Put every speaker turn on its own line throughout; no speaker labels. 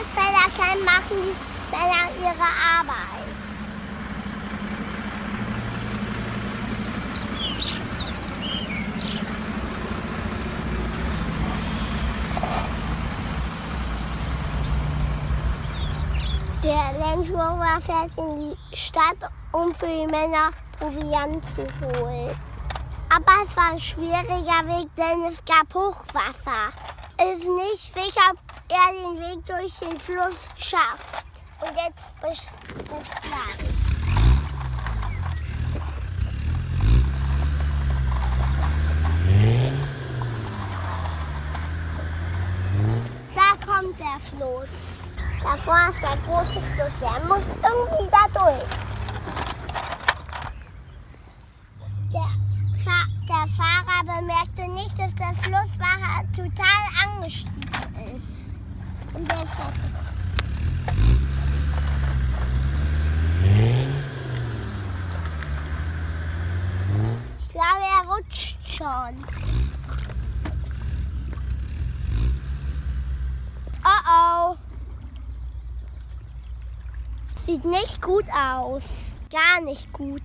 Holzfällerkern machen die Männer ihre Arbeit. Der Land fährt in die Stadt, um für die Männer Proviant zu holen. Aber es war ein schwieriger Weg, denn es gab Hochwasser. Es ist nicht sicher, er den Weg durch den Fluss schafft. Und jetzt bis, bis gleich. Da kommt der Fluss. Da vorne ist der große Fluss. Der muss irgendwie da durch. Der, Fa der Fahrer bemerkte nicht, dass das Flusswasser total angestiegen. Und der fährt. Ich glaube, er rutscht schon. Oh oh. Sieht nicht gut aus. Gar nicht gut.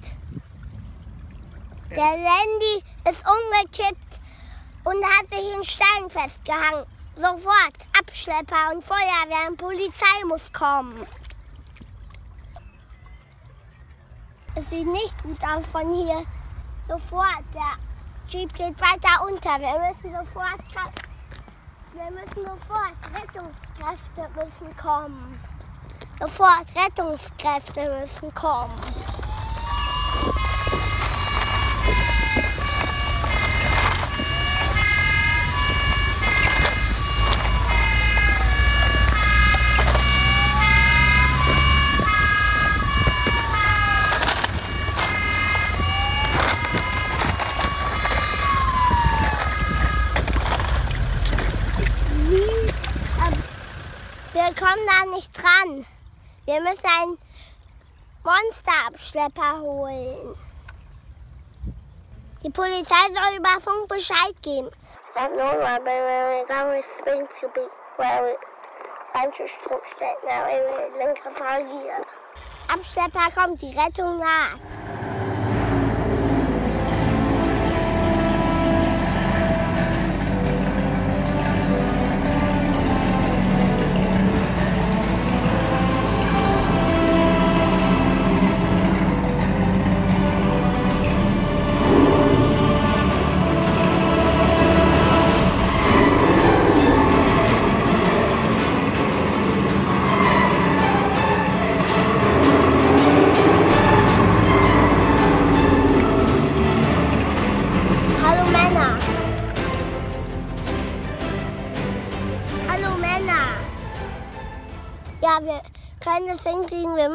Der Landy ist umgekippt und hat sich in Stein festgehangen. Sofort Abschlepper und Feuerwehr und Polizei muss kommen. Es sieht nicht gut aus von hier. Sofort, der Jeep geht weiter unter. Wir müssen sofort, wir müssen sofort, Rettungskräfte müssen kommen. Sofort, Rettungskräfte müssen kommen. Wir kommen da nicht dran. Wir müssen einen Monsterabschlepper holen. Die Polizei soll über Funk Bescheid geben. Abschlepper kommt, die Rettung naht.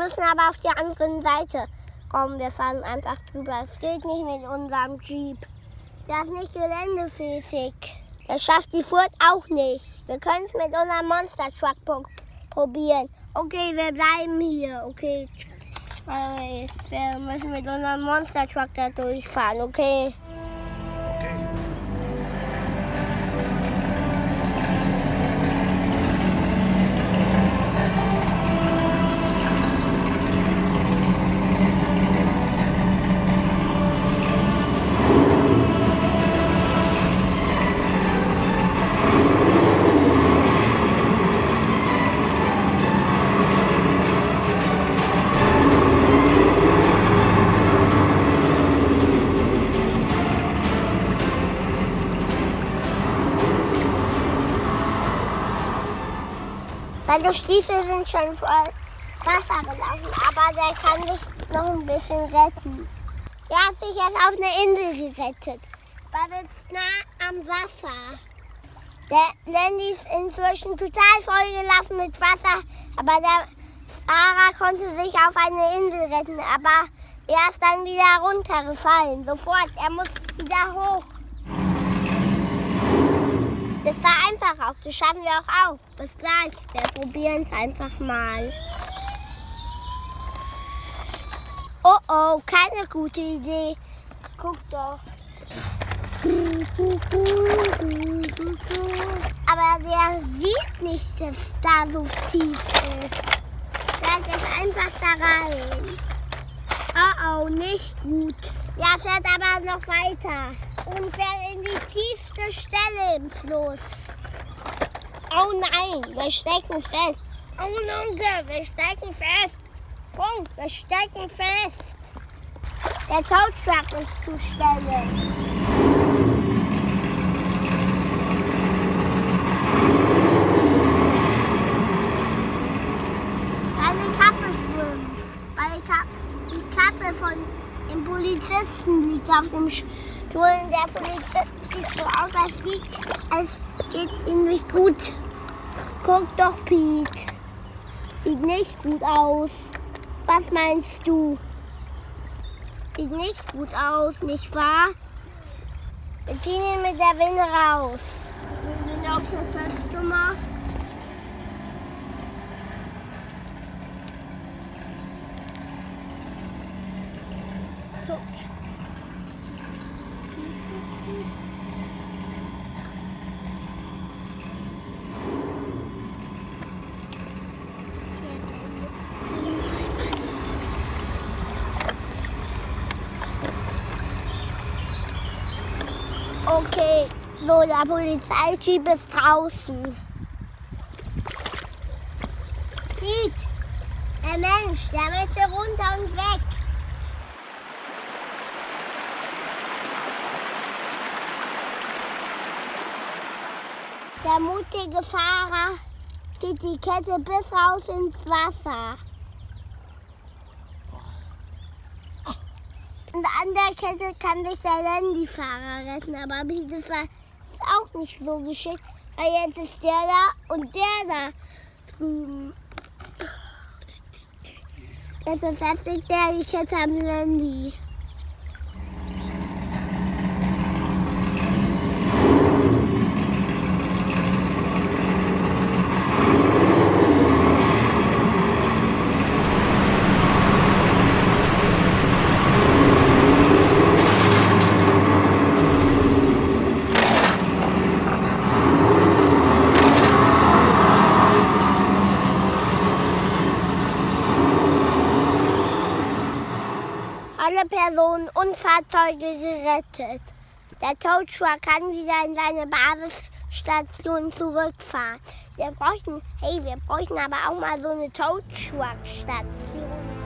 Müssen aber auf die andere Seite kommen. Wir fahren einfach drüber. Es geht nicht mit unserem Jeep. Der ist nicht geländefähig. Der schafft die Furt auch nicht. Wir können es mit unserem Monster Truck pro probieren. Okay, wir bleiben hier. Okay. Jetzt, Wir müssen mit unserem Monster Truck da durchfahren. Okay. Seine Stiefel sind schon voll Wasser gelaufen, aber der kann sich noch ein bisschen retten. Er hat sich jetzt auf eine Insel gerettet, aber jetzt nah am Wasser. Der Landy ist inzwischen total vollgelaufen mit Wasser, aber der Fahrer konnte sich auf eine Insel retten, aber er ist dann wieder runtergefallen. Sofort, er muss wieder hoch. Das war einfach auch. Das schaffen wir auch auf. Bis gleich. Wir probieren es einfach mal. Oh oh, keine gute Idee. Guck doch. Aber der sieht nicht, dass da so tief ist. Fährt jetzt einfach da rein. Oh oh, nicht gut. Ja, fährt aber noch weiter. Und fährt in die tiefste Stelle im Fluss. Oh nein, wir stecken fest. Oh nein, wir stecken fest. Funk, wir stecken fest. Der Totschlag ist zu schnell. Meine Ka die Kappe von dem Polizisten liegt auf dem Stuhl. Der Polizist sieht so aus, als, liegt, als geht es ihm nicht gut. Guck doch, Pete. Sieht nicht gut aus. Was meinst du? Sieht nicht gut aus, nicht wahr? Wir ziehen ihn mit der Winne raus. Wir sind auch schon festgemacht. Okay, so der Polizeijeep ist draußen. Pete, der Mensch, der möchte runter und weg. Der mutige Fahrer zieht die Kette bis raus ins Wasser. Und an der Kette kann sich der Landy-Fahrer retten, aber das war ist auch nicht so geschickt, weil jetzt ist der da und der da drüben. Jetzt befestigt der die Kette am Landy. Alle Personen und Fahrzeuge gerettet. Der Towtruck kann wieder in seine Basisstation zurückfahren. Wir bräuchten, hey, wir bräuchten aber auch mal so eine Towtruck-Station.